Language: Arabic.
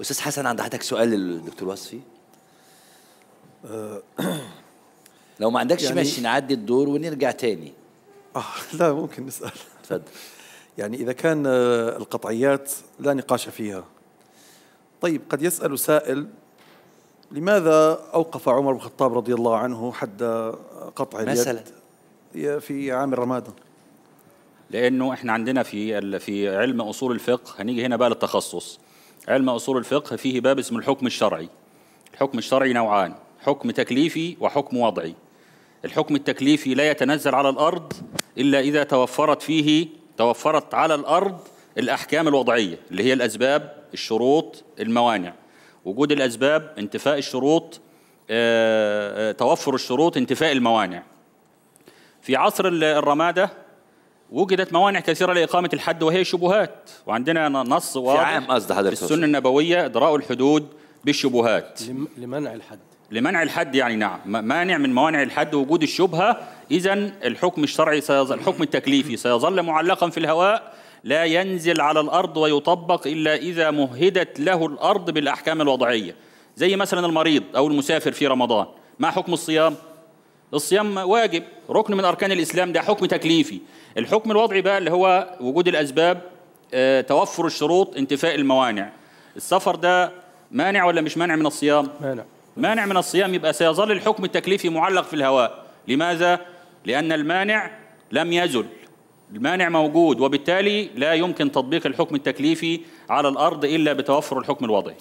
أستاذ حسن عند حضرتك سؤال للدكتور وصفي؟ لو ما عندكش يعني- ماشي نعدي الدور ونرجع تاني. آه لا ممكن نسأل. اتفضل يعني إذا كان آه، القطعيات لا نقاش فيها. طيب قد يسأل سائل لماذا أوقف عمر بن الخطاب رضي الله عنه حد قطع اليد مثلا. في عام الرمادة لأنه إحنا عندنا في ال- في علم أصول الفقه هنيجي هنا بقى للتخصص. علم أصول الفقه فيه باب اسمه الحكم الشرعي. الحكم الشرعي نوعان حكم تكليفي وحكم وضعي. الحكم التكليفي لا يتنزل على الأرض إلا إذا توفرت فيه توفرت على الأرض الأحكام الوضعية اللي هي الأسباب الشروط الموانع. وجود الأسباب انتفاء الشروط آه، آه، توفر الشروط انتفاء الموانع. في عصر ال- الرمادة وجدت موانع كثيرة لإقامة الحد وهي الشبهات. وعندنا نص واضح عام قصد حضرتك في السنة النبوية إدراء الحدود بالشبهات. لم- لمنع الحد. لمنع الحد يعني نعم. مانع من موانع الحد وجود الشبهة. إذا الحكم الشرعي سيظل الحكم التكليفي سيظل معلقا في الهواء. لا ينزل على الأرض ويطبق إلا إذا مهدت له الأرض بالأحكام الوضعية. زي مثلا المريض أو المسافر في رمضان. ما حكم الصيام؟ الصيام واجب. ركن من أركان الإسلام ده حكم تكليفي. الحكم الوضعي بقى اللي هو وجود الأسباب آه، توفر الشروط انتفاء الموانع. السفر ده مانع ولا مش مانع من الصيام؟ مانع. مانع من الصيام. يبقى سيظل الحكم التكليفي معلق في الهواء. لماذا؟ لأن المانع لم يزل. المانع موجود وبالتالي لا يمكن تطبيق الحكم التكليفي على الأرض إلا بتوفر الحكم الوضعي.